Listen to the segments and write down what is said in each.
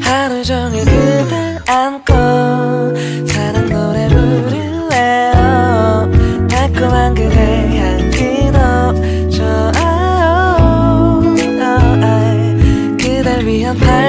하루 종일 그댈 안고 사랑 노래 부를래요 달콤한 그대 향기도 좋아요 그댈 위한 발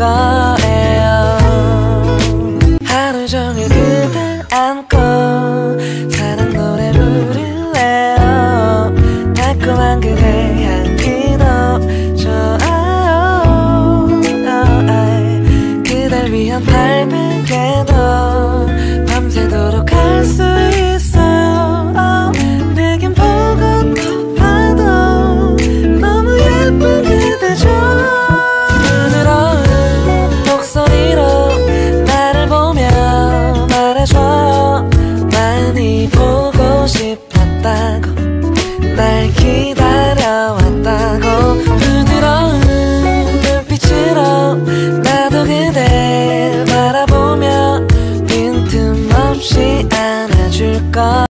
का 기다려왔다고 부드러운 눈빛으로 나도 그댈 바라보며 빈틈없이 안아줄 거